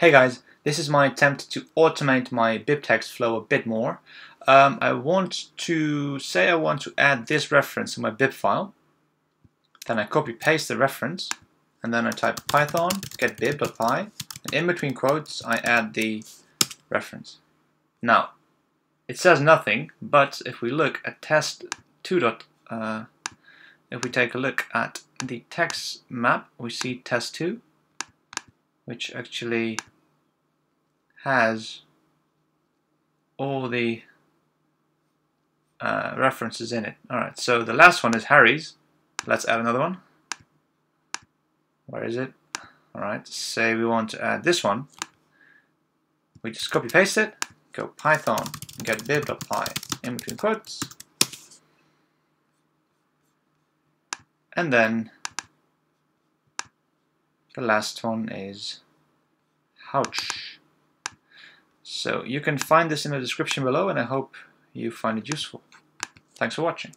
Hey guys, this is my attempt to automate my BibTeX flow a bit more. Um, I want to say I want to add this reference to my bib file. Then I copy paste the reference and then I type python get bib.py and in between quotes I add the reference. Now it says nothing but if we look at test2. Uh, if we take a look at the text map we see test2 which actually has all the uh, references in it. Alright, so the last one is Harry's. Let's add another one. Where is it? Alright, say we want to add this one. We just copy paste it, go python, get bib.py in between quotes, and then the last one is Houch. So you can find this in the description below and I hope you find it useful. Thanks for watching.